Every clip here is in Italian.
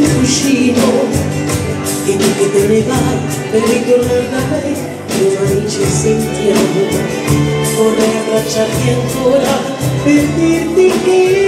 il cuscino e tu che te ne vai per ritornare da me domani ci sentiamo. Vorrei abbracciarti ancora per dirti che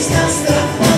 Está strafando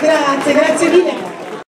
Grazie, grazie mille.